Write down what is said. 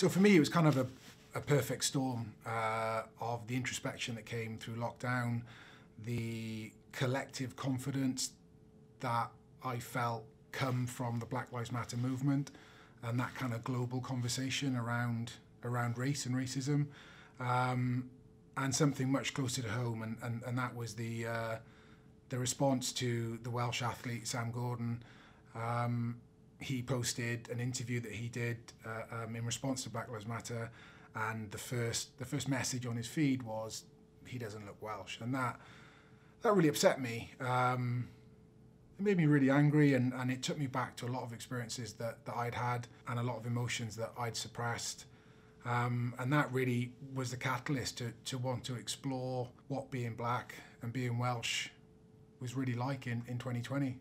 So for me, it was kind of a, a perfect storm uh, of the introspection that came through lockdown, the collective confidence that I felt come from the Black Lives Matter movement and that kind of global conversation around around race and racism, um, and something much closer to home, and, and, and that was the uh, the response to the Welsh athlete Sam Gordon. Um, he posted an interview that he did uh, um, in response to Black Lives Matter, and the first the first message on his feed was he doesn't look Welsh, and that that really upset me. Um, it made me really angry, and, and it took me back to a lot of experiences that, that I'd had and a lot of emotions that I'd suppressed. Um, and that really was the catalyst to, to want to explore what being black and being Welsh was really like in, in 2020.